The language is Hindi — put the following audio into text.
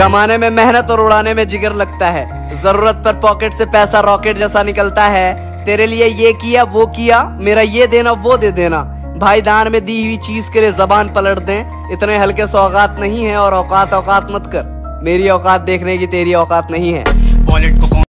कमाने में मेहनत और उड़ाने में जिगर लगता है। ज़रूरत पर पॉकेट से पैसा रॉकेट जैसा निकलता है। तेरे लिए ये किया, वो किया, मेरा ये देना, वो दे देना। भाई दान में दी हुई चीज़ के लिए जबान पलट दें। इतने हल्के सौगात नहीं है और औकात औकात मत कर। मेरी औकात देखने की तेरी औकात नहीं है। वॉलेट को